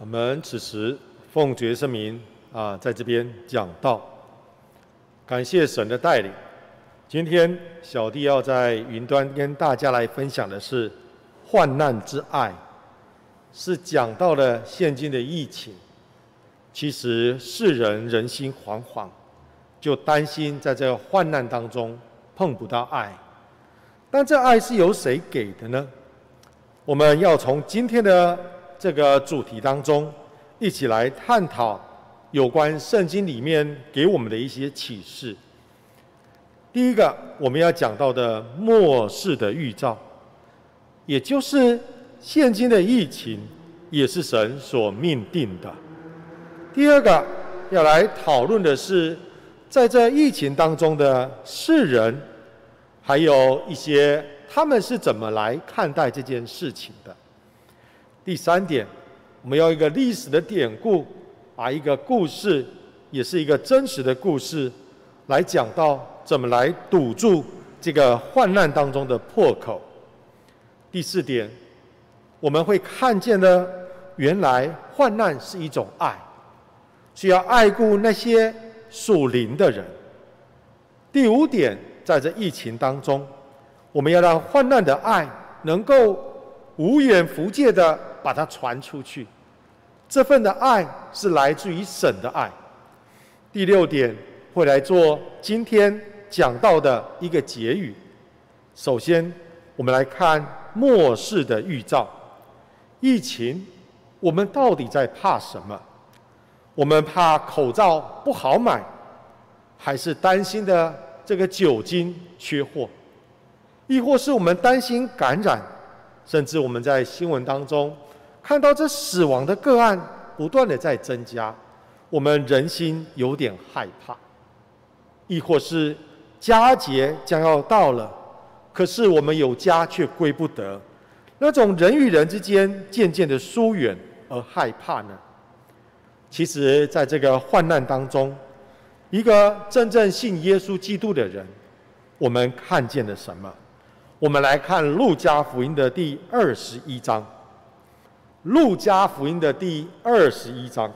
我们此时奉爵圣名啊，在这边讲道，感谢神的带领。今天小弟要在云端跟大家来分享的是患难之爱，是讲到了现今的疫情。其实世人人心惶惶，就担心在这患难当中碰不到爱。但这爱是由谁给的呢？我们要从今天的。这个主题当中，一起来探讨有关圣经里面给我们的一些启示。第一个，我们要讲到的末世的预兆，也就是现今的疫情，也是神所命定的。第二个，要来讨论的是，在这疫情当中的世人，还有一些他们是怎么来看待这件事情的。第三点，我们要一个历史的典故，把一个故事，也是一个真实的故事，来讲到怎么来堵住这个患难当中的破口。第四点，我们会看见的，原来患难是一种爱，需要爱顾那些属灵的人。第五点，在这疫情当中，我们要让患难的爱能够无远弗届的。把它传出去，这份的爱是来自于神的爱。第六点会来做今天讲到的一个结语。首先，我们来看末世的预兆。疫情，我们到底在怕什么？我们怕口罩不好买，还是担心的这个酒精缺货？亦或是我们担心感染？甚至我们在新闻当中。看到这死亡的个案不断的在增加，我们人心有点害怕；亦或是佳节将要到了，可是我们有家却归不得，那种人与人之间渐渐的疏远而害怕呢？其实，在这个患难当中，一个真正信耶稣基督的人，我们看见了什么？我们来看路加福音的第二十一章。路加福音的第二十一章，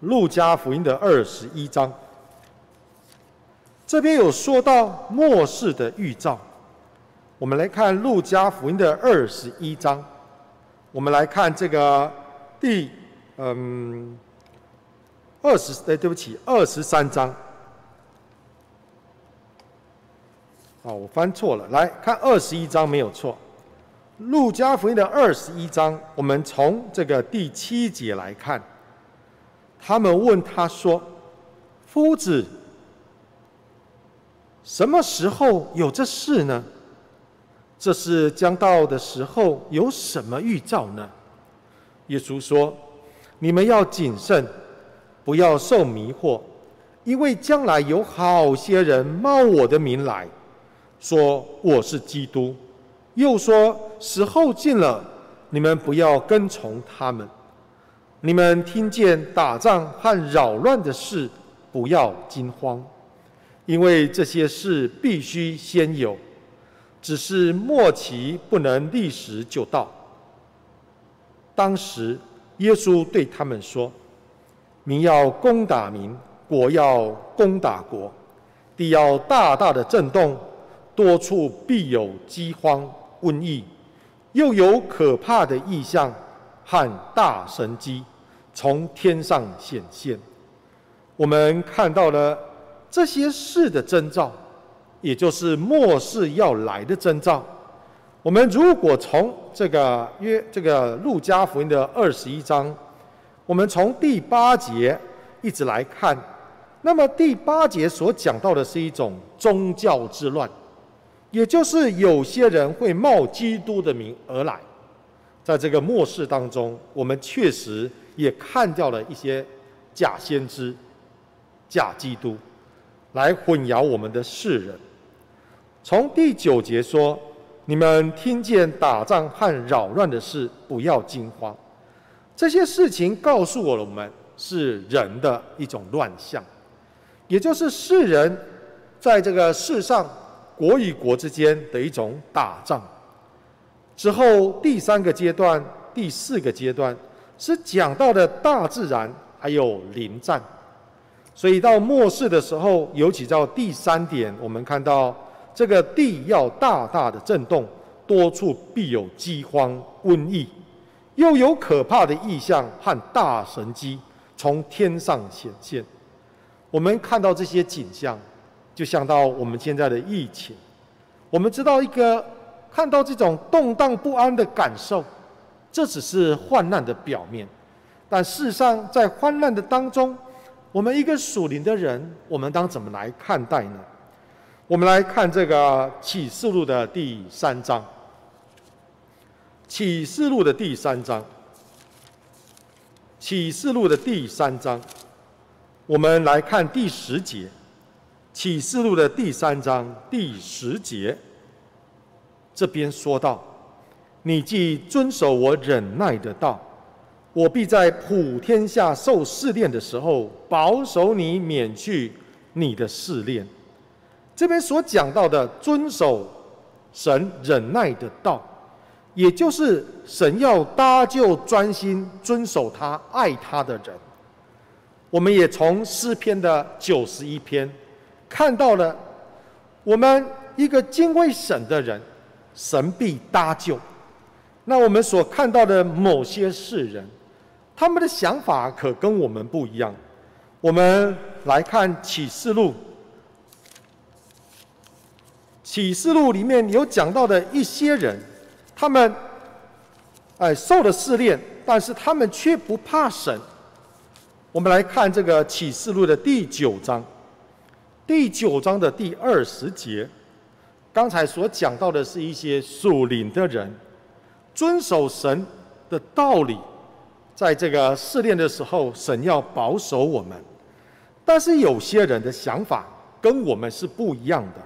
路加福音的二十一章，这边有说到末世的预兆。我们来看路加福音的二十一章，我们来看这个第嗯二十哎，对不起，二十三章。哦，我翻错了，来看二十一章没有错。路加福音的二十一章，我们从这个第七节来看。他们问他说：“夫子，什么时候有这事呢？这是将到的时候，有什么预兆呢？”耶稣说：“你们要谨慎，不要受迷惑，因为将来有好些人冒我的名来说我是基督。”又说：“时候近了，你们不要跟从他们。你们听见打仗和扰乱的事，不要惊慌，因为这些事必须先有，只是末期不能立时就到。”当时，耶稣对他们说：“民要攻打民，国要攻打国，地要大大的震动，多处必有饥荒。”瘟疫，又有可怕的异象和大神机从天上显现。我们看到了这些事的征兆，也就是末世要来的征兆。我们如果从这个约这个路加福音的二十一章，我们从第八节一直来看，那么第八节所讲到的是一种宗教之乱。也就是有些人会冒基督的名而来，在这个末世当中，我们确实也看掉了一些假先知、假基督，来混淆我们的世人。从第九节说：“你们听见打仗和扰乱的事，不要惊慌。”这些事情告诉我们，是人的一种乱象，也就是世人在这个世上。国与国之间的一种打仗之后，第三个阶段、第四个阶段是讲到的大自然还有临战。所以到末世的时候，尤其到第三点，我们看到这个地要大大的震动，多处必有饥荒、瘟疫，又有可怕的异象和大神机从天上显现。我们看到这些景象，就想到我们现在的疫情。我们知道一个看到这种动荡不安的感受，这只是患难的表面，但事实上在患难的当中。我们一个属灵的人，我们当怎么来看待呢？我们来看这个启示录的第三章。启示录的第三章，启示录的第三章，我们来看第十节。启示录的第三章第十节，这边说到：“你既遵守我忍耐的道。”我必在普天下受试炼的时候，保守你免去你的试炼。这边所讲到的遵守神忍耐的道，也就是神要搭救专心遵守他、爱他的人。我们也从诗篇的九十一篇看到了，我们一个敬畏神的人，神必搭救。那我们所看到的某些世人。他们的想法可跟我们不一样。我们来看启示录，启示录里面有讲到的一些人，他们哎受了试炼，但是他们却不怕神。我们来看这个启示录的第九章，第九章的第二十节，刚才所讲到的是一些属灵的人，遵守神的道理。在这个试炼的时候，神要保守我们，但是有些人的想法跟我们是不一样的。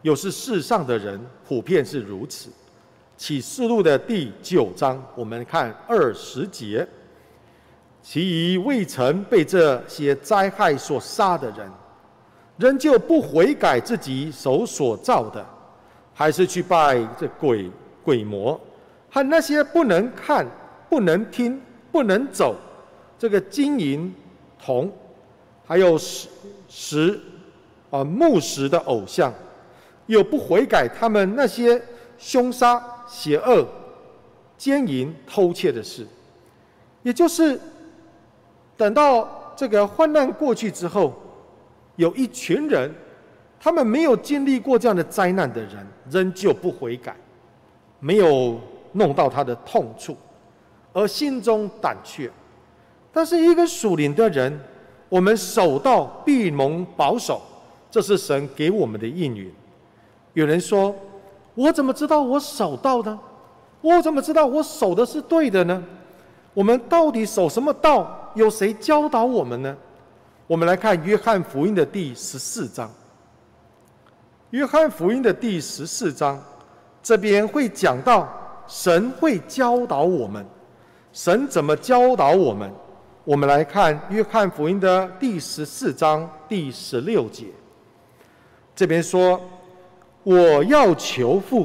有是世上的人普遍是如此。启示录的第九章，我们看二十节，其余未曾被这些灾害所杀的人，仍旧不悔改自己手所造的，还是去拜这鬼鬼魔，和那些不能看、不能听。不能走，这个金银铜，还有石石啊木石的偶像，又不悔改他们那些凶杀、邪恶、奸淫、偷窃的事，也就是等到这个患难过去之后，有一群人，他们没有经历过这样的灾难的人，仍旧不悔改，没有弄到他的痛处。而心中胆怯，但是一个属灵的人，我们守道闭蒙保守，这是神给我们的应允。有人说：“我怎么知道我守道呢？我怎么知道我守的是对的呢？”我们到底守什么道？有谁教导我们呢？我们来看约翰福音的第十四章。约翰福音的第十四章，这边会讲到神会教导我们。神怎么教导我们？我们来看约翰福音的第十四章第十六节。这边说：“我要求父，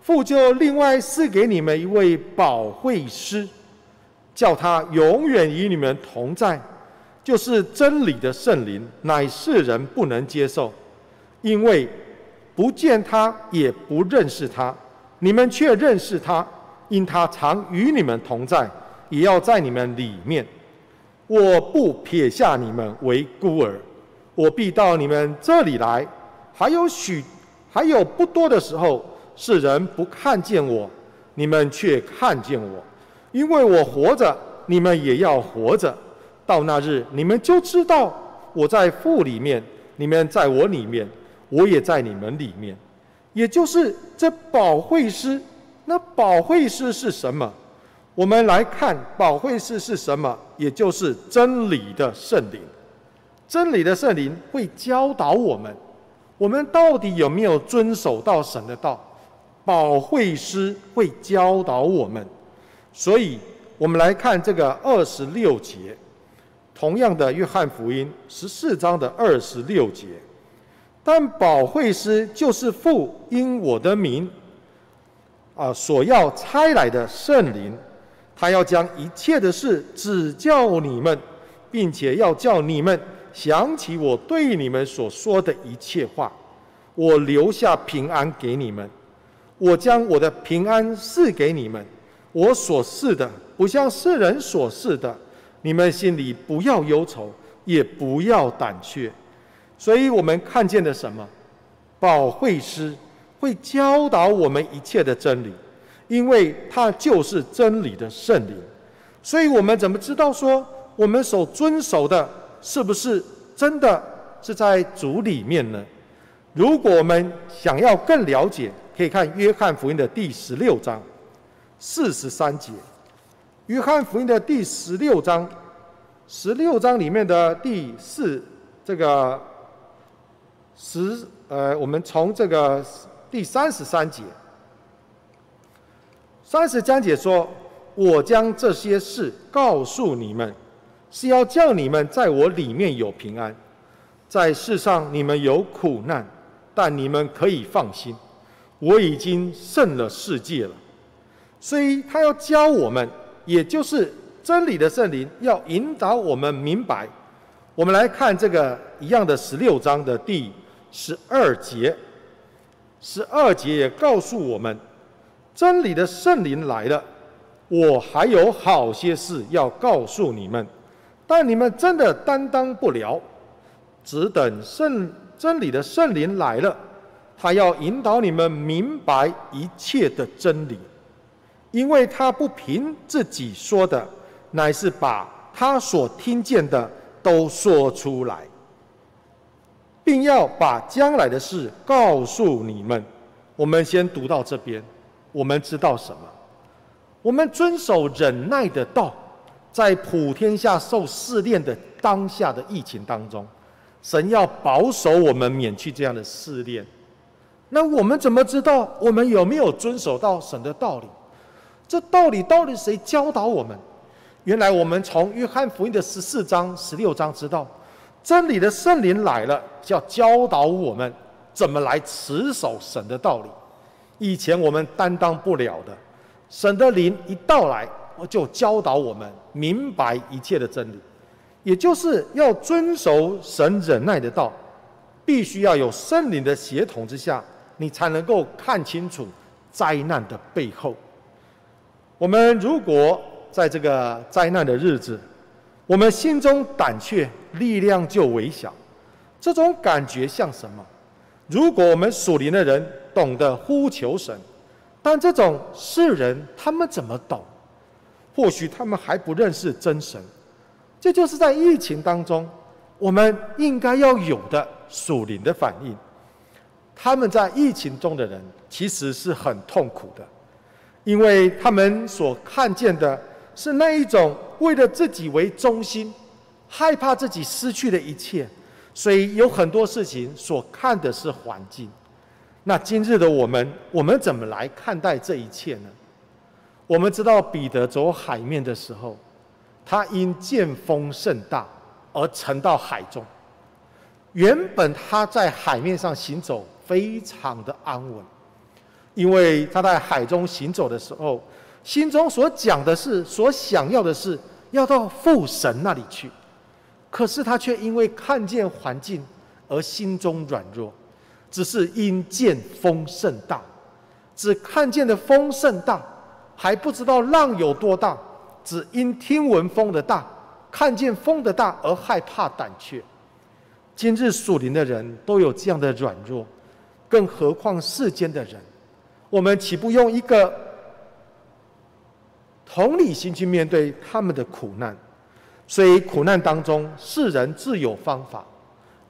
父就另外赐给你们一位保惠师，叫他永远与你们同在，就是真理的圣灵，乃世人不能接受，因为不见他，也不认识他，你们却认识他。”因他常与你们同在，也要在你们里面。我不撇下你们为孤儿，我必到你们这里来。还有许还有不多的时候，世人不看见我，你们却看见我，因为我活着，你们也要活着。到那日，你们就知道我在父里面，你们在我里面，我也在你们里面。也就是这宝会师。那宝会师是什么？我们来看宝会师是什么，也就是真理的圣灵。真理的圣灵会教导我们，我们到底有没有遵守到神的道？保会师会教导我们。所以，我们来看这个二十六节，同样的约翰福音十四章的二十六节。但保惠师就是父因我的名。啊，所要差来的圣灵，他要将一切的事指教你们，并且要叫你们想起我对你们所说的一切话。我留下平安给你们，我将我的平安赐给你们。我所赐的不像世人所赐的，你们心里不要忧愁，也不要胆怯。所以我们看见了什么？保惠师会教导我们一切的真理，因为他就是真理的圣灵。所以我们怎么知道说我们所遵守的是不是真的是在主里面呢？如果我们想要更了解，可以看约翰福音的第十六章四十三节。约翰福音的第十六章，十六章里面的第四这个十呃，我们从这个第三十三节，三十三节说：“我将这些事告诉你们，是要叫你们在我里面有平安，在世上你们有苦难。”但你们可以放心，我已经胜了世界了。所以他要教我们，也就是真理的圣灵要引导我们明白。我们来看这个一样的十六章的第十二节，十二节也告诉我们，真理的圣灵来了，我还有好些事要告诉你们，但你们真的担当不了，只等圣。真理的圣灵来了，他要引导你们明白一切的真理，因为他不凭自己说的，乃是把他所听见的都说出来，并要把将来的事告诉你们。我们先读到这边，我们知道什么？我们遵守忍耐的道，在普天下受试炼的当下的疫情当中。神要保守我们免去这样的试炼，那我们怎么知道我们有没有遵守到神的道理？这道理到底谁教导我们？原来我们从约翰福音的十四章、十六章知道，真理的圣灵来了，要教导我们怎么来持守神的道理。以前我们担当不了的，神的灵一到来，我就教导我们明白一切的真理。也就是要遵守神忍耐的道，必须要有圣灵的协同之下，你才能够看清楚灾难的背后。我们如果在这个灾难的日子，我们心中胆怯，力量就微小。这种感觉像什么？如果我们属灵的人懂得呼求神，但这种世人他们怎么懂？或许他们还不认识真神。这就是在疫情当中，我们应该要有的属灵的反应。他们在疫情中的人其实是很痛苦的，因为他们所看见的是那一种为了自己为中心，害怕自己失去的一切，所以有很多事情所看的是环境。那今日的我们，我们怎么来看待这一切呢？我们知道彼得走海面的时候。他因见风甚大而沉到海中。原本他在海面上行走非常的安稳，因为他在海中行走的时候，心中所讲的是、所想要的是要到父神那里去。可是他却因为看见环境而心中软弱，只是因见风甚大，只看见的风甚大，还不知道浪有多大。只因听闻风的大，看见风的大而害怕胆怯。今日属灵的人都有这样的软弱，更何况世间的人？我们岂不用一个同理心去面对他们的苦难？所以苦难当中，世人自有方法，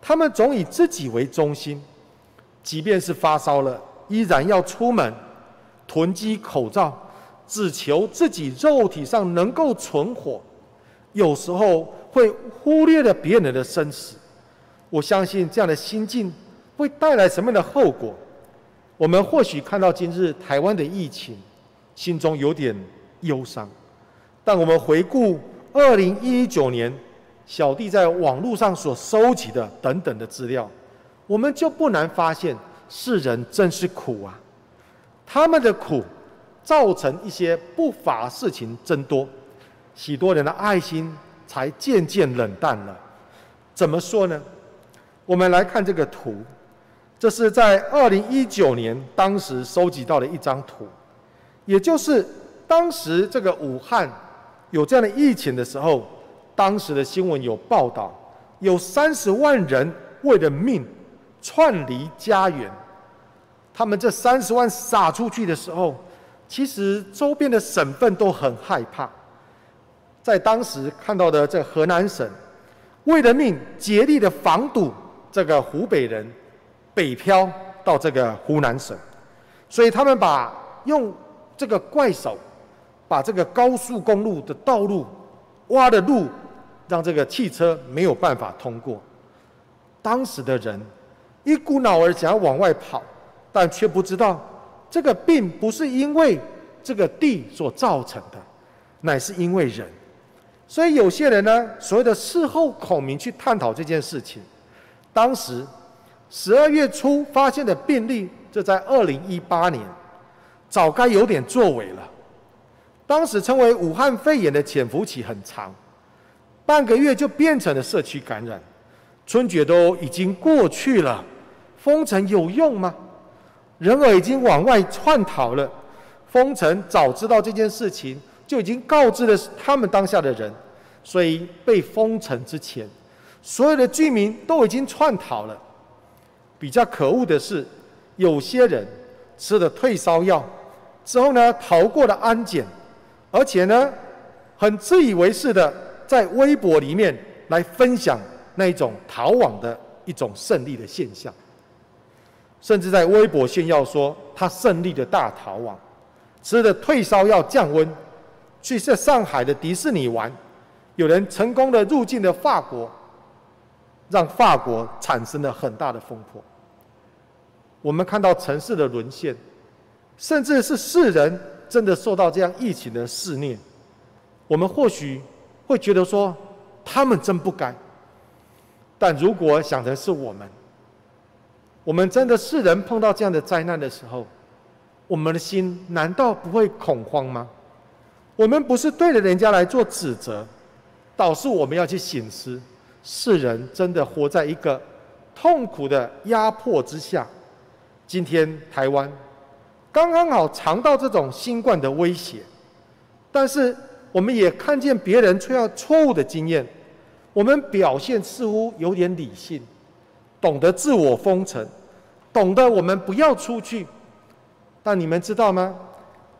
他们总以自己为中心，即便是发烧了，依然要出门囤积口罩。只求自己肉体上能够存活，有时候会忽略了别人的生死。我相信这样的心境会带来什么样的后果？我们或许看到今日台湾的疫情，心中有点忧伤。但我们回顾二零一九年小弟在网络上所收集的等等的资料，我们就不难发现，世人真是苦啊！他们的苦。造成一些不法事情增多，许多人的爱心才渐渐冷淡了。怎么说呢？我们来看这个图，这是在二零一九年当时收集到的一张图，也就是当时这个武汉有这样的疫情的时候，当时的新闻有报道，有三十万人为了命窜离家园。他们这三十万撒出去的时候，其实周边的省份都很害怕。在当时看到的这河南省，为了命竭力的防堵。这个湖北人北漂到这个湖南省，所以他们把用这个怪手把这个高速公路的道路挖的路，让这个汽车没有办法通过。当时的人一股脑儿想要往外跑，但却不知道这个并不是因为这个地所造成的，乃是因为人。所以有些人呢，所谓的事后孔明去探讨这件事情。当时十二月初发现的病例，这在二零一八年早该有点作为了。当时称为武汉肺炎的潜伏期很长，半个月就变成了社区感染。春节都已经过去了，封城有用吗？人儿已经往外窜逃了。封城早知道这件事情，就已经告知了他们当下的人，所以被封城之前。所有的居民都已经窜逃了。比较可恶的是，有些人吃了退烧药之后呢，逃过了安检，而且呢，很自以为是的在微博里面来分享那一种逃亡的一种胜利的现象，甚至在微博炫耀说他胜利的大逃亡，吃了退烧药降温，去在上海的迪士尼玩，有人成功的入境了法国。让法国产生了很大的风波。我们看到城市的沦陷，甚至是世人真的受到这样疫情的肆虐，我们或许会觉得说他们真不该。但如果想的是我们，我们真的是人碰到这样的灾难的时候，我们的心难道不会恐慌吗？我们不是对着人家来做指责，导致我们要去醒思。世人真的活在一个痛苦的压迫之下。今天台湾刚刚好尝到这种新冠的威胁，但是我们也看见别人却要错误的经验。我们表现似乎有点理性，懂得自我封城，懂得我们不要出去。但你们知道吗？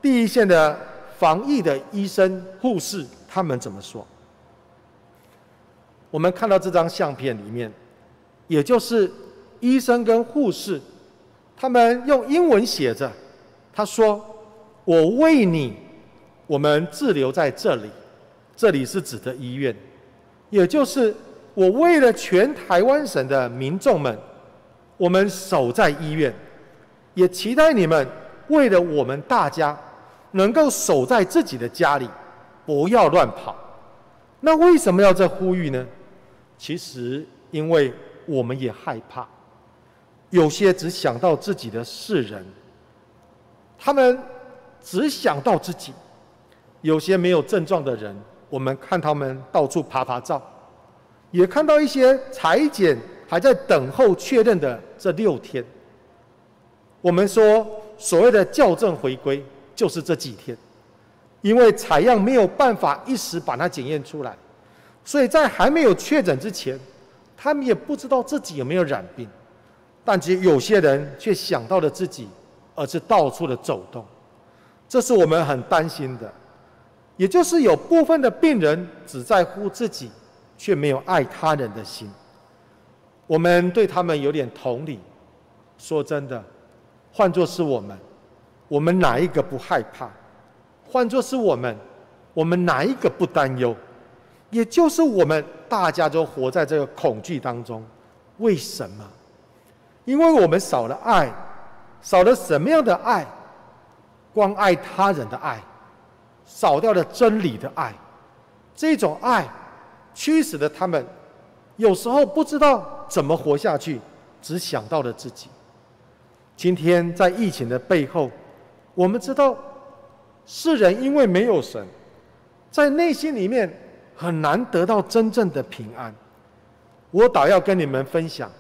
第一线的防疫的医生、护士，他们怎么说？我们看到这张相片里面，也就是医生跟护士，他们用英文写着：“他说，我为你，我们滞留在这里，这里是指的医院，也就是我为了全台湾省的民众们，我们守在医院，也期待你们为了我们大家，能够守在自己的家里，不要乱跑。那为什么要这呼吁呢？”其实，因为我们也害怕，有些只想到自己的世人，他们只想到自己；有些没有症状的人，我们看他们到处爬爬照，也看到一些裁剪还在等候确认的这六天。我们说所谓的校正回归，就是这几天，因为采样没有办法一时把它检验出来。所以在还没有确诊之前，他们也不知道自己有没有染病，但其实有些人却想到了自己，而是到处的走动，这是我们很担心的。也就是有部分的病人只在乎自己，却没有爱他人的心。我们对他们有点同理。说真的，换作是我们，我们哪一个不害怕？换作是我们，我们哪一个不担忧？也就是我们大家都活在这个恐惧当中，为什么？因为我们少了爱，少了什么样的爱？关爱他人的爱，少掉了真理的爱。这种爱驱使了他们，有时候不知道怎么活下去，只想到了自己。今天在疫情的背后，我们知道世人因为没有神，在内心里面很难得到真正的平安。我倒要跟你们分享，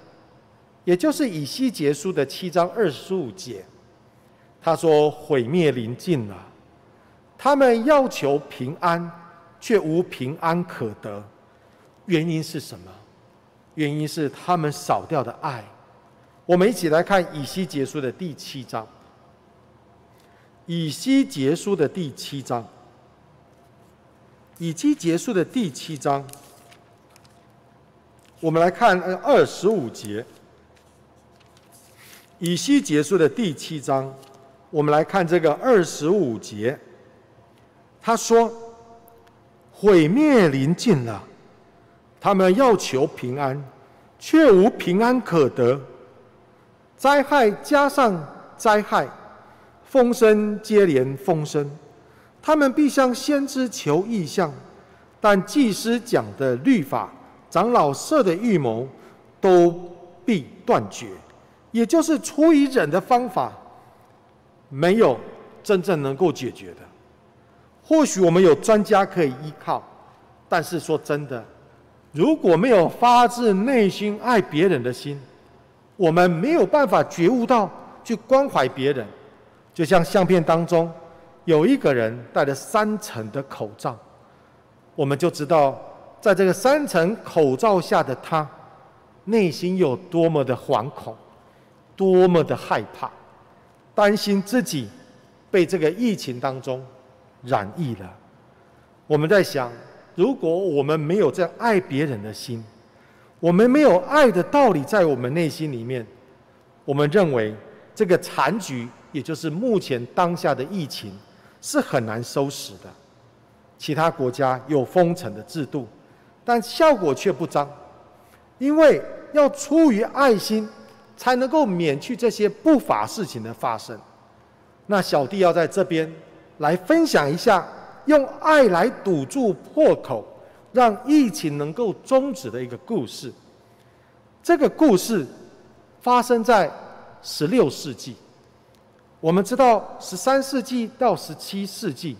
也就是以西结书的七章二十五节，他说：“毁灭临近了，他们要求平安，却无平安可得。原因是什么？原因是他们少掉的爱。”我们一起来看以西结书的第七章。以西结书的第七章，以西结书的第七章，我们来看二十五节。以西结束的第七章，我们来看这个二十五节。他说：“毁灭临近了，他们要求平安，却无平安可得。灾害加上灾害。”风声接连风声，他们必向先知求异象，但祭司讲的律法、长老设的预谋，都必断绝。也就是出于忍的方法，没有真正能够解决的。或许我们有专家可以依靠，但是说真的，如果没有发自内心爱别人的心，我们没有办法觉悟到去关怀别人。就像相片当中有一个人戴着三层的口罩，我们就知道，在这个三层口罩下的他，内心有多么的惶恐，多么的害怕，担心自己被这个疫情当中染疫了。我们在想，如果我们没有这样爱别人的心，我们没有爱的道理在我们内心里面，我们认为这个残局。也就是目前当下的疫情是很难收拾的，其他国家有封城的制度，但效果却不彰，因为要出于爱心，才能够免去这些不法事情的发生。那小弟要在这边来分享一下，用爱来堵住破口，让疫情能够终止的一个故事。这个故事发生在十六世纪。我们知道，十三世纪到十七世纪，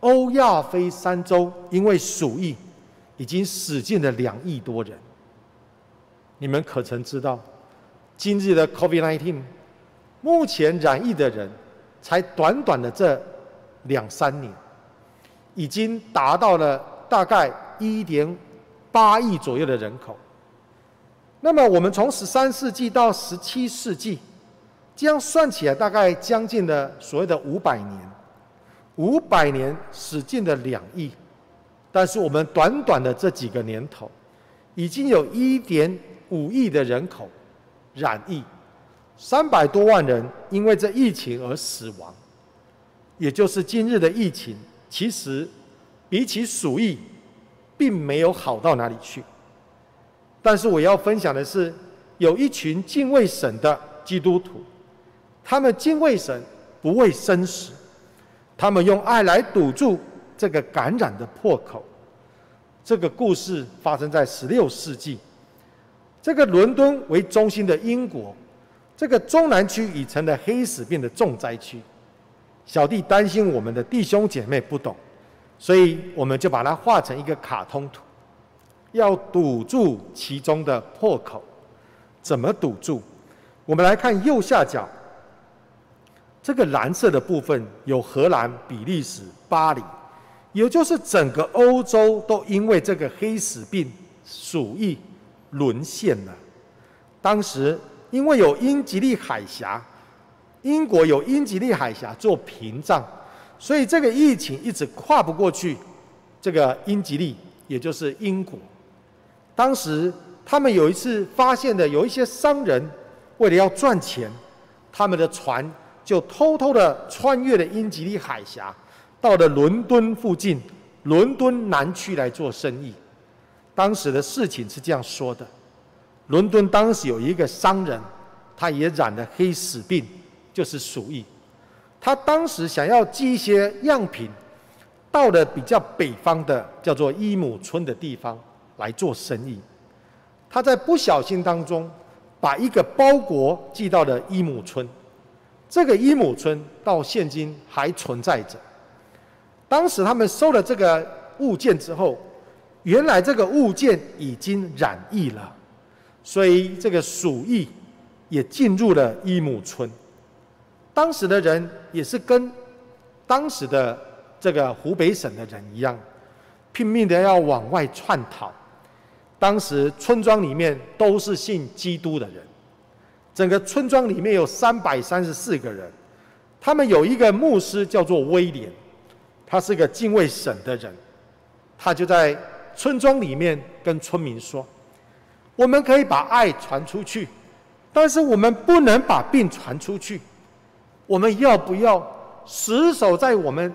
欧亚非三洲因为鼠疫，已经死尽了两亿多人。你们可曾知道，今日的 COVID-19，目前染疫的人，才短短的这两三年，已经达到了大概一点八亿左右的人口。那么，我们从十三世纪到十七世纪。这样算起来，大概将近的所谓的五百年，五百年使尽的两亿，但是我们短短的这几个年头，已经有一点五亿的人口染疫，三百多万人因为这疫情而死亡，也就是今日的疫情，其实比起鼠疫，并没有好到哪里去。但是我要分享的是，有一群敬畏神的基督徒。他们敬畏神，不畏生死，他们用爱来堵住这个感染的破口。这个故事发生在十六世纪，这个伦敦为中心的英国，这个中南区已成了黑死病的重灾区。小弟担心我们的弟兄姐妹不懂，所以我们就把它画成一个卡通图，要堵住其中的破口。怎么堵住？我们来看右下角。这个蓝色的部分有荷兰、比利时、巴黎，也就是整个欧洲都因为这个黑死病鼠疫沦陷了。当时因为有英吉利海峡，英国有英吉利海峡做屏障，所以这个疫情一直跨不过去。这个英吉利，也就是英国，当时他们有一次发现的有一些商人为了要赚钱，他们的船。就偷偷的穿越了英吉利海峡，到了伦敦附近，伦敦南区来做生意。当时的事情是这样说的：伦敦当时有一个商人，他也染了黑死病，就是鼠疫。他当时想要寄一些样品，到了比较北方的叫做伊姆村的地方来做生意。他在不小心当中，把一个包裹寄到了伊姆村。这个伊姆村到现今还存在着，当时他们收了这个物件之后，原来这个物件已经染疫了，所以这个鼠疫也进入了伊姆村。当时的人也是跟当时的这个湖北省的人一样，拼命的要往外窜逃。当时村庄里面都是信基督的人，整个村庄里面有三百三十四个人，他们有一个牧师叫做威廉，他是个敬畏神的人，他就在村庄里面跟村民说：“我们可以把爱传出去，但是我们不能把病传出去。我们要不要死守在我们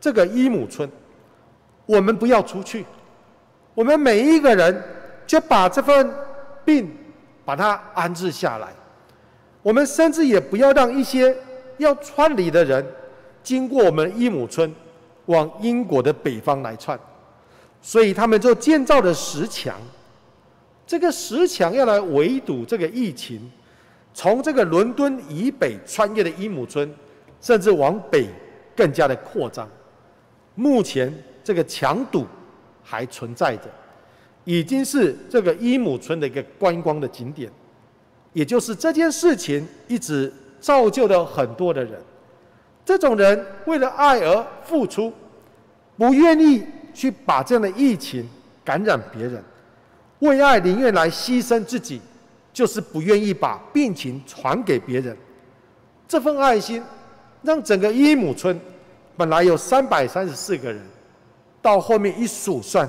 这个伊姆村？我们不要出去，我们每一个人。”就把这份病把它安置下来。我们甚至也不要让一些要穿离的人经过我们伊姆村，往英国的北方来窜。所以他们就建造了石墙。这个石墙要来围堵这个疫情，从这个伦敦以北穿越的伊姆村，甚至往北更加的扩张。目前这个墙堵还存在着。已经是这个伊姆村的一个观光的景点，也就是这件事情一直造就了很多的人。这种人为了爱而付出，不愿意去把这样的疫情感染别人，为爱宁愿来牺牲自己，就是不愿意把病情传给别人。这份爱心，让整个伊姆村本来有三百三十四个人，到后面一数算。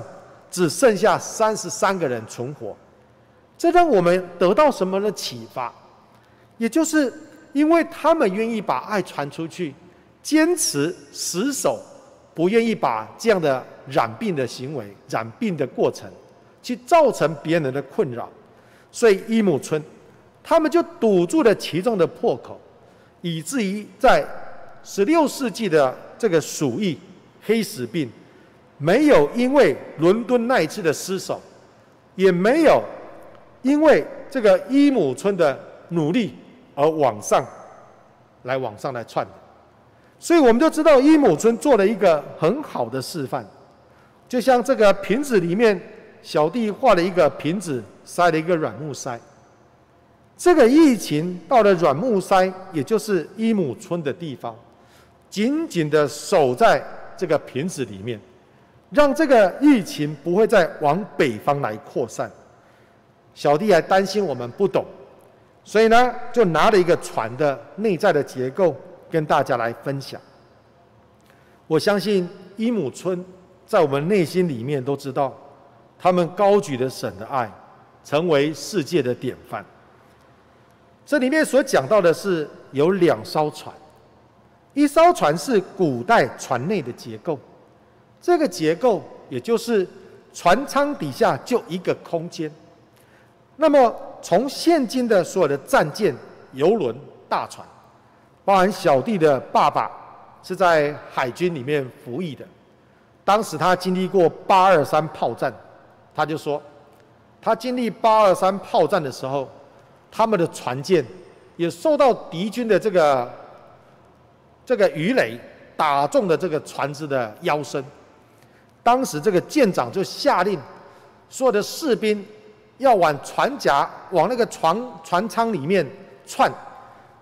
只剩下三十三个人存活，这让我们得到什么的启发？也就是因为他们愿意把爱传出去，坚持死守，不愿意把这样的染病的行为、染病的过程，去造成别人的困扰，所以伊姆村他们就堵住了其中的破口，以至于在十六世纪的这个鼠疫、黑死病。没有因为伦敦那一次的失守，也没有因为这个伊姆村的努力而往上来往上来窜的，所以我们就知道伊姆村做了一个很好的示范，就像这个瓶子里面，小弟画了一个瓶子，塞了一个软木塞。这个疫情到了软木塞，也就是伊姆村的地方，紧紧的守在这个瓶子里面。让这个疫情不会再往北方来扩散。小弟还担心我们不懂，所以呢，就拿了一个船的内在的结构跟大家来分享。我相信伊姆村在我们内心里面都知道，他们高举的神的爱，成为世界的典范。这里面所讲到的是有两艘船，一艘船是古代船内的结构。这个结构，也就是船舱底下就一个空间。那么，从现今的所有的战舰、游轮、大船，包含小弟的爸爸是在海军里面服役的，当时他经历过八二三炮战，他就说，他经历八二三炮战的时候，他们的船舰也受到敌军的这个这个鱼雷打中了这个船只的腰身。当时这个舰长就下令，所有的士兵要往船甲、往那个船船舱里面窜，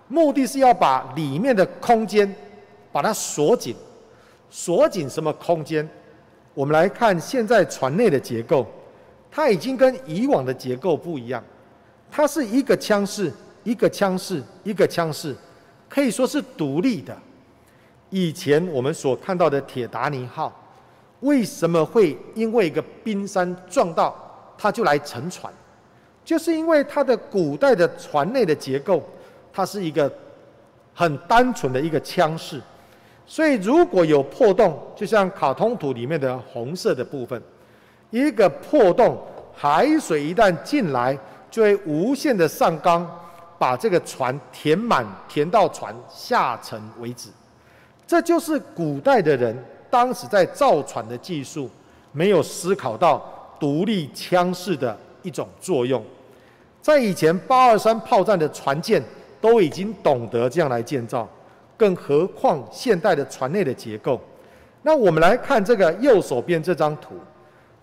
目的是要把里面的空间把它锁紧。锁紧什么空间？我们来看现在船内的结构，它已经跟以往的结构不一样。它是一个枪室，一个枪室，一个枪室，可以说是独立的。以前我们所看到的铁达尼号。为什么会因为一个冰山撞到，它就来沉船？就是因为它的古代的船内的结构，它是一个很单纯的一个腔室，所以如果有破洞，就像卡通图里面的红色的部分，一个破洞，海水一旦进来，就会无限的上纲，把这个船填满，填到船下沉为止。这就是古代的人。当时在造船的技术没有思考到独立枪式的一种作用，在以前八二三炮战的船舰都已经懂得这样来建造，更何况现代的船内的结构，那我们来看这个右手边这张图，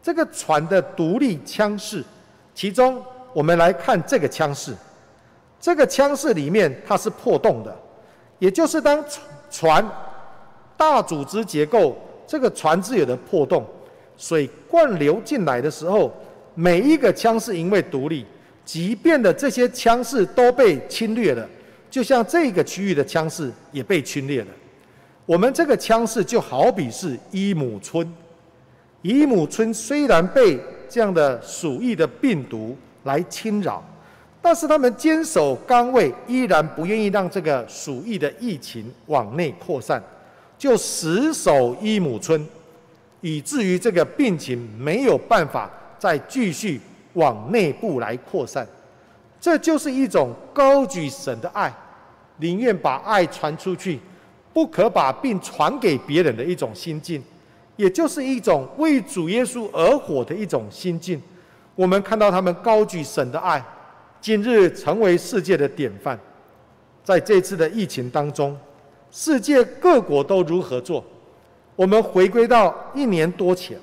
这个船的独立枪室，其中我们来看这个枪室，这个枪室里面它是破洞的，也就是当船大组织结构这个船只有的破洞，水灌流进来的时候，每一个枪室因为独立，即便的这些枪室都被侵略了。就像这个区域的枪室也被侵略了，我们这个枪室就好比是伊姆村，伊姆村虽然被这样的鼠疫的病毒来侵扰，但是他们坚守岗位，依然不愿意让这个鼠疫的疫情往内扩散，就死守伊姆村，以至于这个病情没有办法再继续往内部来扩散，这就是一种高举神的爱。宁愿把爱传出去，不可把病传给别人的一种心境，也就是一种为主耶稣而活的一种心境。我们看到他们高举神的爱，今日成为世界的典范。在这次的疫情当中，世界各国都如何做？我们回归到一年多前，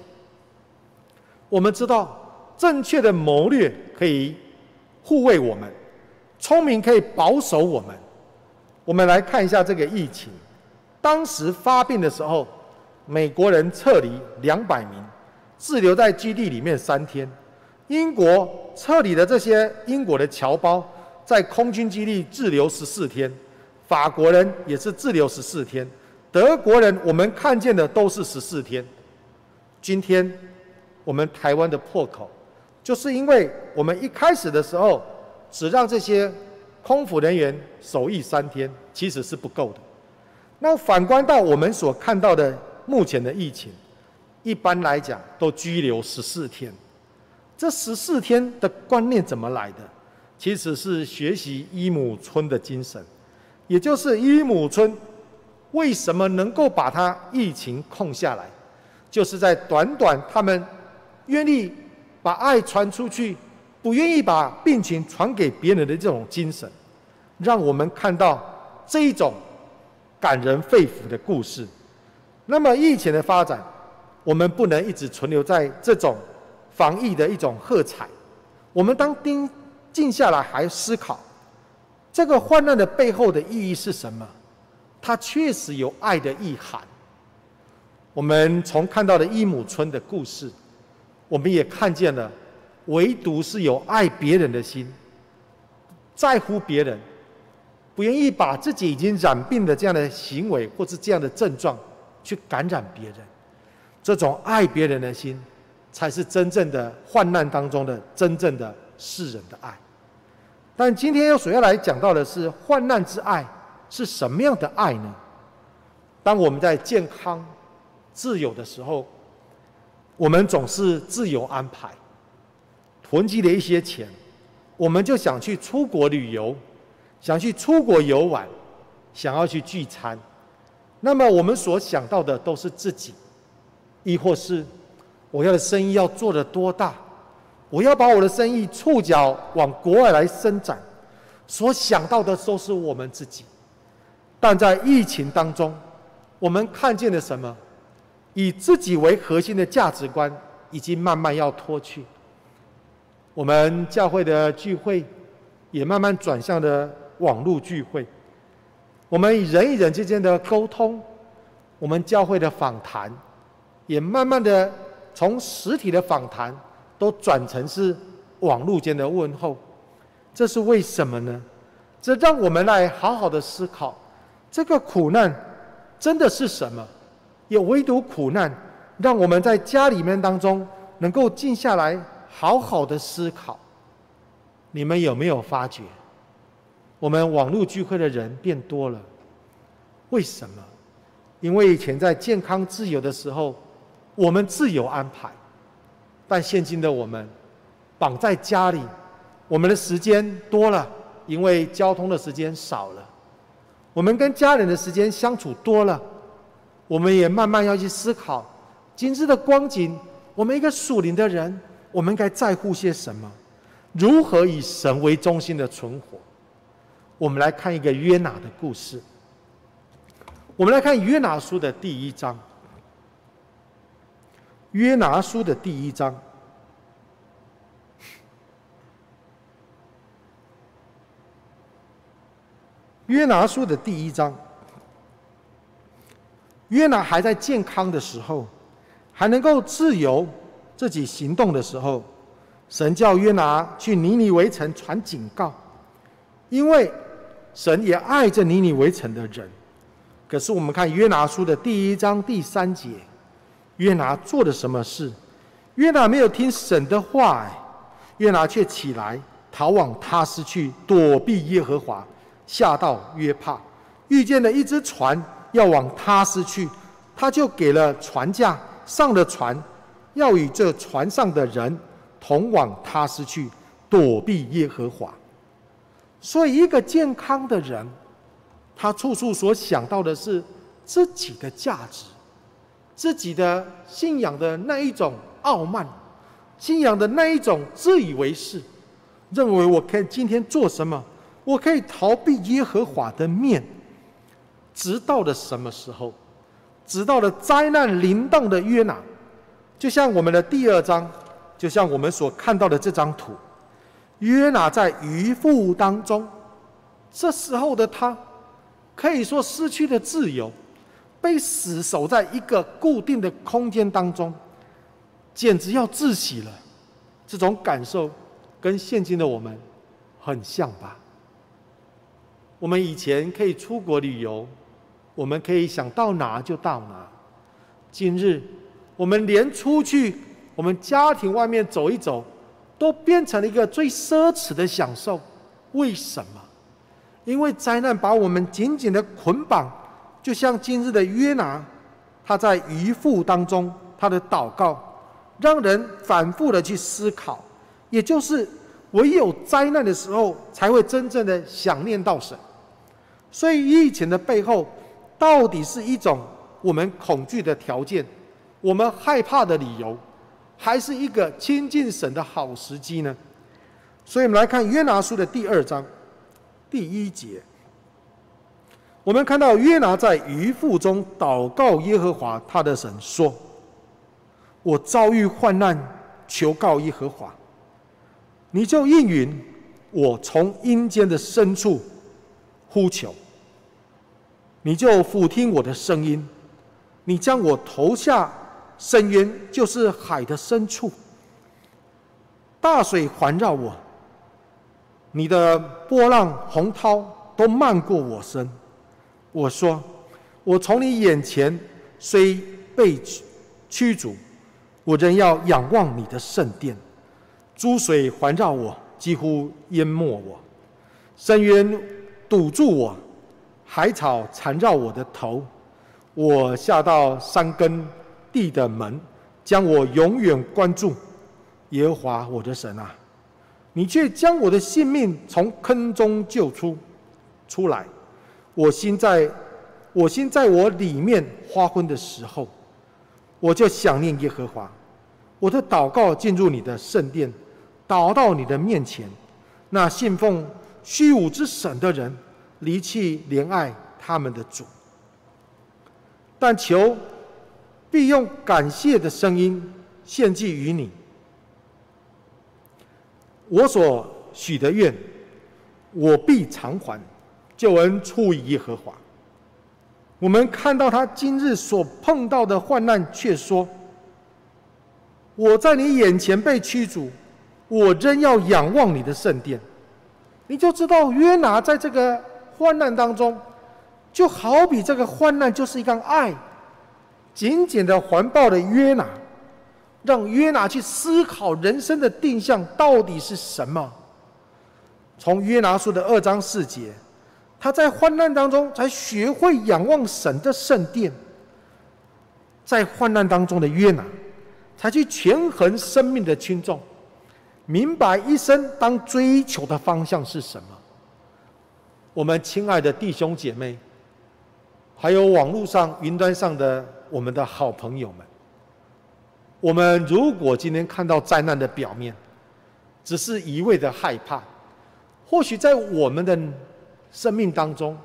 我们知道正确的谋略可以护卫我们，聪明可以保守我们。我们来看一下这个疫情，当时发病的时候，美国人撤离两百名，滞留在基地里面三天；英国撤离的这些英国的侨胞，在空军基地滞留十四天；法国人也是滞留十四天；德国人我们看见的都是十四天。今天我们台湾的破口，就是因为我们一开始的时候只让这些。空服人员守疫三天其实是不够的。那反观到我们所看到的目前的疫情，一般来讲都拘留十四天。这十四天的观念怎么来的？其实是学习伊姆村的精神，也就是伊姆村为什么能够把它疫情控下来，就是在短短他们愿意把爱传出去。不愿意把病情传给别人的这种精神，让我们看到这一种感人肺腑的故事。那么疫情的发展，我们不能一直存留在这种防疫的一种喝彩。我们当盯静下来，还思考这个患难的背后的意义是什么？它确实有爱的意涵。我们从看到的伊姆村的故事，我们也看见了。唯独是有爱别人的心，在乎别人，不愿意把自己已经染病的这样的行为或是这样的症状去感染别人，这种爱别人的心，才是真正的患难当中的真正的世人的爱。但今天要所要来讲到的是患难之爱是什么样的爱呢？当我们在健康、自由的时候，我们总是自由安排。囤积了一些钱，我们就想去出国旅游，想去出国游玩，想要去聚餐。那么我们所想到的都是自己，亦或是我要的生意要做的多大，我要把我的生意触角往国外来伸展，所想到的都是我们自己。但在疫情当中，我们看见了什么？以自己为核心的价值观已经慢慢要脱去。我们教会的聚会也慢慢转向了网络聚会。我们人与人之间的沟通，我们教会的访谈，也慢慢的从实体的访谈都转成是网络间的问候。这是为什么呢？这让我们来好好的思考，这个苦难真的是什么？也唯独苦难，让我们在家里面当中能够静下来。好好的思考，你们有没有发觉，我们网络聚会的人变多了？为什么？因为以前在健康自由的时候，我们自由安排，但现今的我们绑在家里，我们的时间多了，因为交通的时间少了，我们跟家人的时间相处多了，我们也慢慢要去思考，今日的光景，我们一个属灵的人。我们该在乎些什么？如何以神为中心的存活？我们来看一个约拿的故事。我们来看约拿书的第一章。约拿书的第一章。约拿书的第一章，约拿还在健康的时候，还能够自由自己行动的时候，神叫约拿去尼尼围城传警告，因为神也爱着尼尼围城的人。可是我们看约拿书的第一章第三节，约拿做了什么事？约拿没有听神的话，哎，约拿却起来逃往他斯去躲避耶和华。下到约帕，遇见了一只船要往他斯去，他就给了船价，上了船，要与这船上的人同往他斯去，躲避耶和华。所以，一个健康的人，他处处所想到的是自己的价值，自己的信仰的那一种傲慢，信仰的那一种自以为是，认为我可以今天做什么。我可以逃避耶和华的面，直到了什么时候？直到了灾难临到的约拿，就像我们的第二章，就像我们所看到的这张图，约拿在渔夫当中，这时候的他，可以说失去了自由，被死守在一个固定的空间当中，简直要窒息了。这种感受跟现今的我们很像吧？我们以前可以出国旅游，我们可以想到哪就到哪。今日，我们连出去我们家庭外面走一走，都变成了一个最奢侈的享受。为什么？因为灾难把我们紧紧的捆绑，就像今日的约拿，他在渔父当中，他的祷告，让人反复的去思考，也就是唯有灾难的时候，才会真正的想念到神。所以疫情的背后，到底是一种我们恐惧的条件，我们害怕的理由，还是一个亲近神的好时机呢？所以我们来看约拿书的第二章第一节，我们看到约拿在渔腹中祷告耶和华他的神说：“我遭遇患难，求告耶和华，你就应允我从阴间的深处呼求。”你就俯听我的声音，你将我投下深渊，就是海的深处。大水环绕我，你的波浪洪涛都漫过我身。我说：我从你眼前虽被驱逐，我仍要仰望你的圣殿。诸水环绕我，几乎淹没我；深渊堵住我。海草缠绕我的头，我下到山根地的门，将我永远关住。耶和华我的神啊，你却将我的性命从坑中救出出来。我心在，我心在我里面发昏的时候，我就想念耶和华。我的祷告进入你的圣殿，祷到你的面前。那信奉虚无之神的人。离弃怜爱他们的主，但求必用感谢的声音献祭于你。我所许的愿，我必偿还。救恩出于耶和华。我们看到他今日所碰到的患难，却说：“我在你眼前被驱逐，我仍要仰望你的圣殿。”你就知道约拿在这个。患难当中，就好比这个患难就是一个爱，紧紧的环抱了约拿，让约拿去思考人生的定向到底是什么。从约拿书的二章四节，他在患难当中才学会仰望神的圣殿，在患难当中的约拿，才去权衡生命的轻重，明白一生当追求的方向是什么。我们亲爱的弟兄姐妹，还有网络上、云端上的我们的好朋友们，我们如果今天看到灾难的表面，只是一味的害怕，或许在我们的生命当中，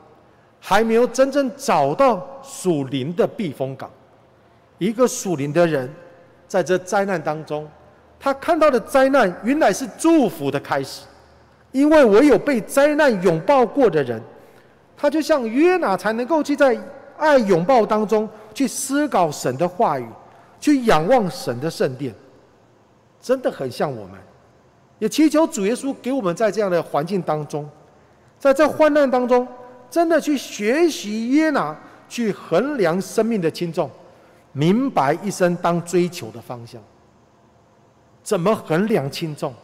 还没有真正找到属灵的避风港。一个属灵的人，在这灾难当中，他看到的灾难原来是祝福的开始，因为唯有被灾难拥抱过的人，他就像约拿，才能够去在爱拥抱当中去思考神的话语，去仰望神的圣殿，真的很像我们，也祈求主耶稣给我们在这样的环境当中，在这患难当中，真的去学习约拿，去衡量生命的轻重。明白一生当追求的方向，怎么衡量轻重？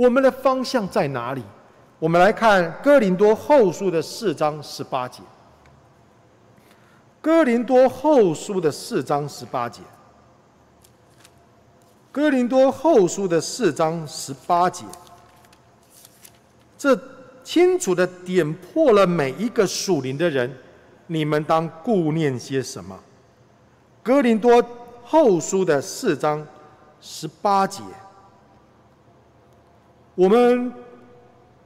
我们的方向在哪里？我们来看哥林多后书的四章十八节。哥林多后书的四章十八节。哥林多后书的四章十八节，这清楚的点破了每一个属灵的人，你们当顾念些什么？哥林多后书的四章十八节，我们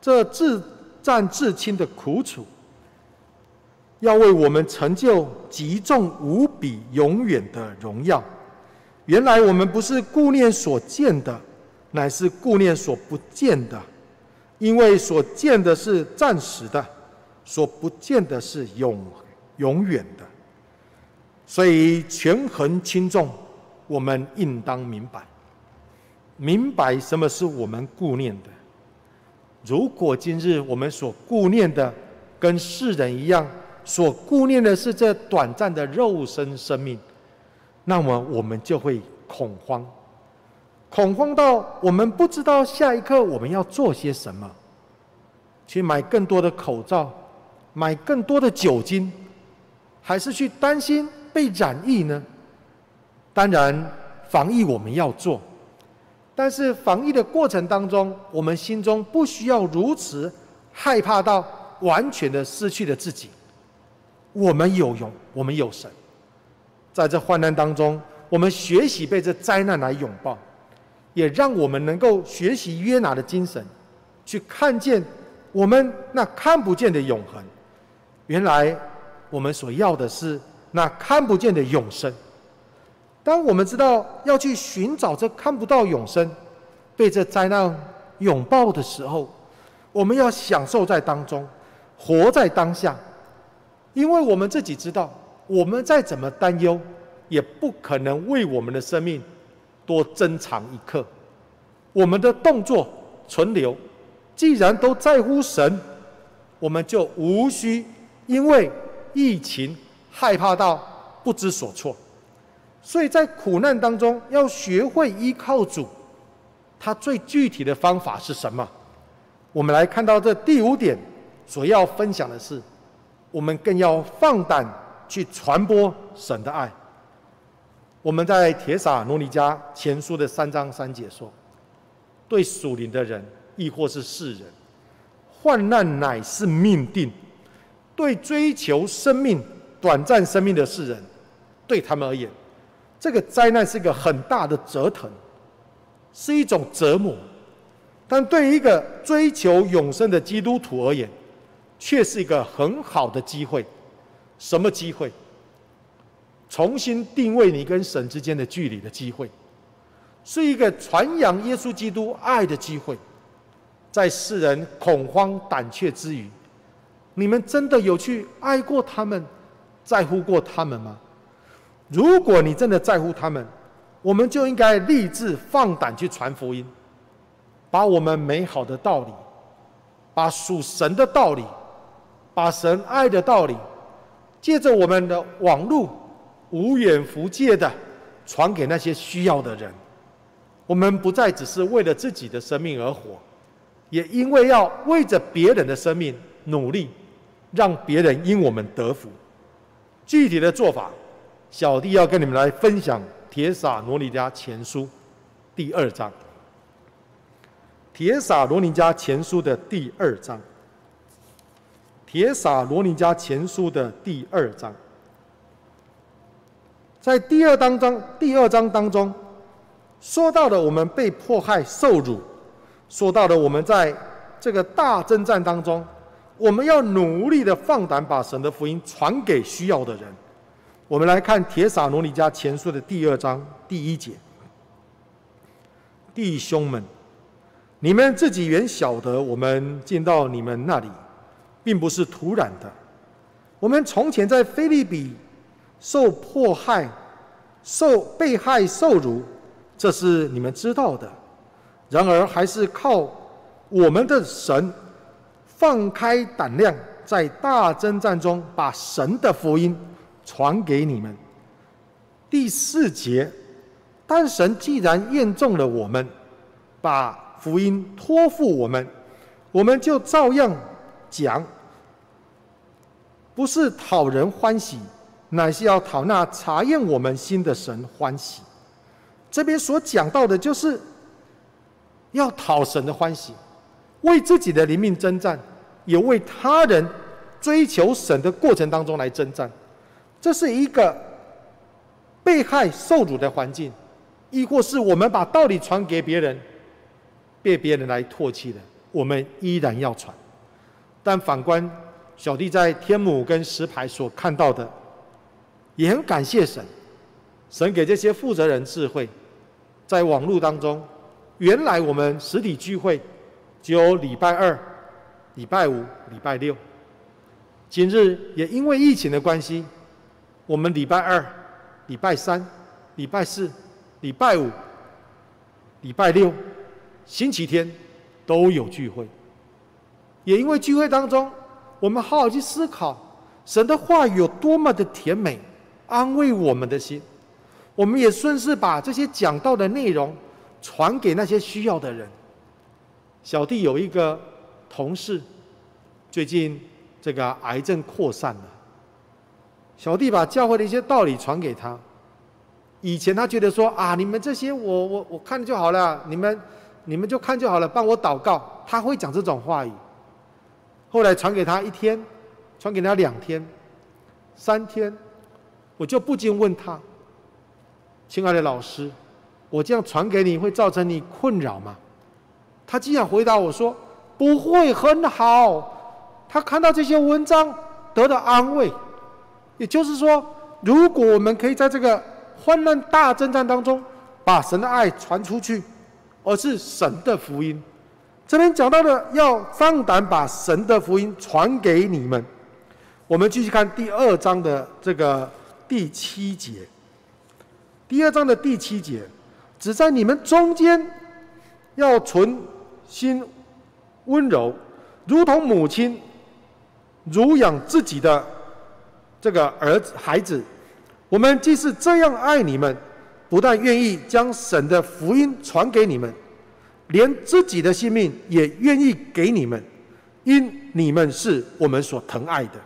这自战自亲的苦楚，要为我们成就极重无比、永远的荣耀。原来我们不是顾念所见的，乃是顾念所不见的，因为所见的是暂时的，所不见的是永永远的。所以权衡轻重，我们应当明白，明白什么是我们顾念的。如果今日我们所顾念的跟世人一样，所顾念的是这短暂的肉身生命，那么我们就会恐慌，恐慌到我们不知道下一刻我们要做些什么，去买更多的口罩，买更多的酒精，还是去担心？被染疫呢？当然，防疫我们要做，但是防疫的过程当中，我们心中不需要如此害怕到完全的失去了自己。我们有用，我们有神，在这患难当中，我们学习被这灾难来拥抱，也让我们能够学习约拿的精神，去看见我们那看不见的永恒。原来我们所要的是。那看不见的永生，当我们知道要去寻找这看不到永生，被这灾难拥抱的时候，我们要享受在当中，活在当下，因为我们自己知道，我们再怎么担忧，也不可能为我们的生命多增长一刻。我们的动作存留，既然都在乎神，我们就无需因为疫情。害怕到不知所措，所以在苦难当中要学会依靠主。他最具体的方法是什么？我们来看到这第五点，所要分享的是，我们更要放胆去传播神的爱。我们在铁撒罗尼迦前书的三章三节说：“对属灵的人，亦或是世人，患难乃是命定；对追求生命。”短暂生命的世人，对他们而言，这个灾难是一个很大的折腾，是一种折磨；但对于一个追求永生的基督徒而言，却是一个很好的机会。什么机会？重新定位你跟神之间的距离的机会，是一个传扬耶稣基督爱的机会。在世人恐慌胆怯之余，你们真的有去爱过他们？在乎过他们吗？如果你真的在乎他们，我们就应该立志放胆去传福音，把我们美好的道理，把属神的道理，把神爱的道理，借着我们的网络无远弗届的传给那些需要的人。我们不再只是为了自己的生命而活，也因为要为着别人的生命努力，让别人因我们得福。具体的做法，小弟要跟你们来分享《铁撒罗尼迦前书》第二章，《铁撒罗尼迦前书》的第二章，《铁撒罗尼迦前书》的第二章，在第二章章第二章当中，说到了我们被迫害受辱，说到了我们在这个大征战当中。我们要努力的放胆把神的福音传给需要的人。我们来看《铁撒罗尼迦前书》的第二章第一节：“弟兄们，你们自己原晓得，我们进到你们那里，并不是突然的。我们从前在菲利比受迫害、受被害、受辱，这是你们知道的。然而，还是靠我们的神放开胆量，在大征战中把神的福音传给你们。第四节，但神既然验中了我们，把福音托付我们，我们就照样讲，不是讨人欢喜，乃是要讨那查验我们心的神欢喜。这边所讲到的就是。要讨神的欢喜，为自己的灵命征战，也为他人追求神的过程当中来征战。这是一个被害受辱的环境，亦或是我们把道理传给别人，被别人来唾弃的，我们依然要传。但反观小弟在天母跟石牌所看到的，也很感谢神，神给这些负责人智慧，在网络当中。原来我们实体聚会只有礼拜二、礼拜五、礼拜六。今日也因为疫情的关系，我们礼拜二、礼拜三、礼拜四、礼拜五、礼拜六、星期天都有聚会。也因为聚会当中，我们好好去思考神的话语有多么的甜美，安慰我们的心。我们也顺势把这些讲到的内容。传给那些需要的人。小弟有一个同事，最近这个癌症扩散了。小弟把教会的一些道理传给他。以前他觉得说啊，你们这些我我我看就好了，你们你们就看就好了，帮我祷告。他会讲这种话语。后来传给他一天，传给他两天，三天，我就不禁问他，亲爱的老师。我这样传给你会造成你困扰吗？他竟然回答我说：“不会，很好。”他看到这些文章得到安慰。也就是说，如果我们可以在这个患难大征战当中，把神的爱传出去，而是神的福音。这边讲到的，要放胆把神的福音传给你们。我们继续看第二章的这个第七节。第二章的第七节。只在你们中间，要存心温柔，如同母亲乳养自己的这个儿子孩子。我们既是这样爱你们，不但愿意将神的福音传给你们，连自己的性命也愿意给你们，因你们是我们所疼爱的，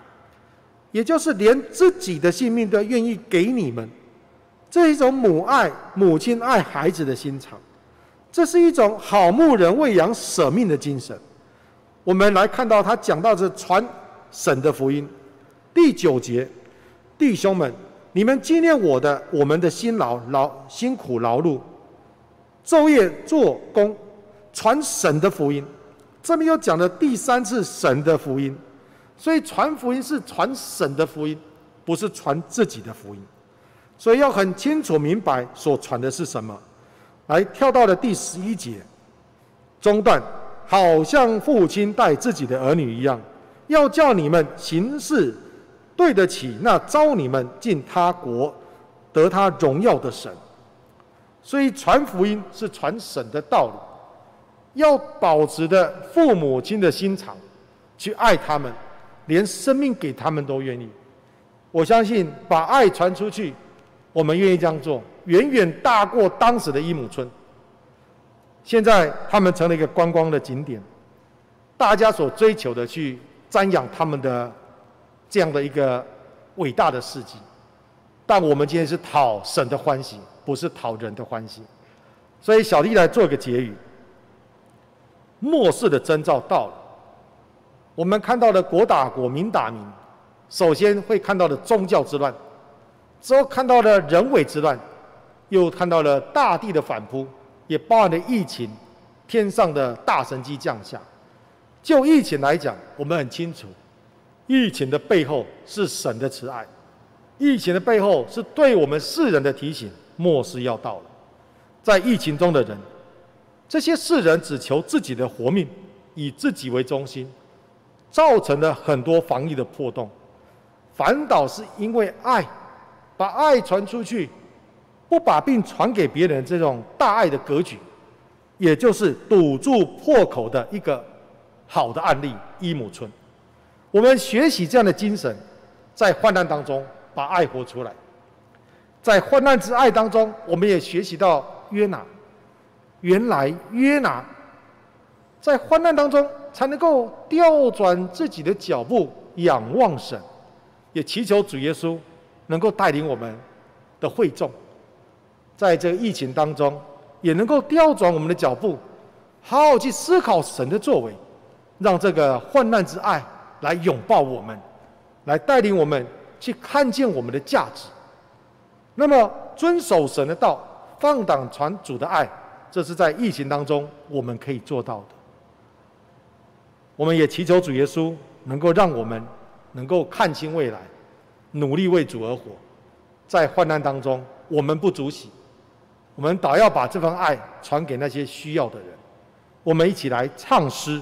也就是连自己的性命都愿意给你们。这一种母爱、母亲爱孩子的心肠，这是一种好牧人喂养舍命的精神。我们来看到他讲到这传神的福音，第九节，弟兄们，你们纪念我的，我们的辛劳劳辛苦劳碌，昼夜做工，传神的福音。这边又讲了第三次神的福音，所以传福音是传神的福音，不是传自己的福音。所以要很清楚明白所传的是什么。来跳到了第十一节中段，好像父亲带自己的儿女一样，要叫你们行事对得起那招你们进他国得他荣耀的神。所以传福音是传神的道理，要保持的父母亲的心肠，去爱他们，连生命给他们都愿意。我相信把爱传出去。我们愿意这样做，远远大过当时的伊姆村。现在他们成了一个观光的景点，大家所追求的去瞻仰他们的这样的一个伟大的事迹。但我们今天是讨神的欢喜，不是讨人的欢喜。所以小弟来做一个结语：末世的征兆到了，我们看到了国打国民打民，首先会看到的宗教之乱。之后看到了人为之乱，又看到了大地的反扑，也包含了疫情，天上的大神机降下。就疫情来讲，我们很清楚，疫情的背后是神的慈爱，疫情的背后是对我们世人的提醒，末世要到了。在疫情中的人，这些世人只求自己的活命，以自己为中心，造成了很多防疫的破洞。反倒是因为爱，把爱传出去，不把病传给别人，这种大爱的格局，也就是堵住破口的一个好的案例——伊姆村。我们学习这样的精神，在患难当中把爱活出来。在患难之爱当中，我们也学习到约拿。原来约拿在患难当中才能够调转自己的脚步，仰望神，也祈求主耶稣能够带领我们的会众，在这个疫情当中，也能够调转我们的脚步，好好去思考神的作为，让这个患难之爱来拥抱我们，来带领我们去看见我们的价值。那么，遵守神的道，放胆传主的爱，这是在疫情当中我们可以做到的。我们也祈求主耶稣能够让我们能够看清未来，努力为主而活。在患难当中，我们不足喜，我们倒要把这份爱传给那些需要的人。我们一起来唱诗。